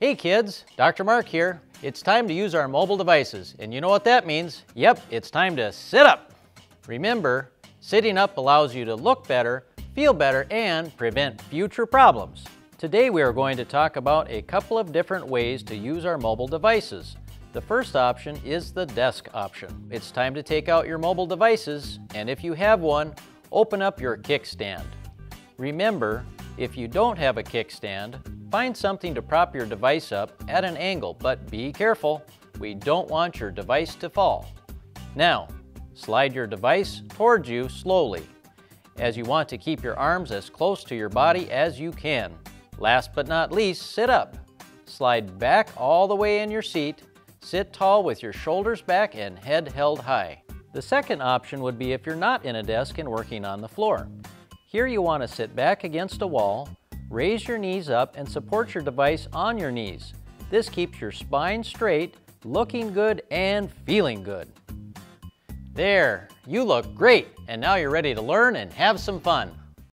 Hey kids, Dr. Mark here. It's time to use our mobile devices, and you know what that means? Yep, it's time to sit up. Remember, sitting up allows you to look better, feel better, and prevent future problems. Today we are going to talk about a couple of different ways to use our mobile devices. The first option is the desk option. It's time to take out your mobile devices, and if you have one, open up your kickstand. Remember, if you don't have a kickstand, find something to prop your device up at an angle, but be careful, we don't want your device to fall. Now, slide your device towards you slowly, as you want to keep your arms as close to your body as you can. Last but not least, sit up. Slide back all the way in your seat, sit tall with your shoulders back and head held high. The second option would be if you're not in a desk and working on the floor. Here you want to sit back against a wall, raise your knees up and support your device on your knees. This keeps your spine straight, looking good and feeling good. There, you look great and now you're ready to learn and have some fun.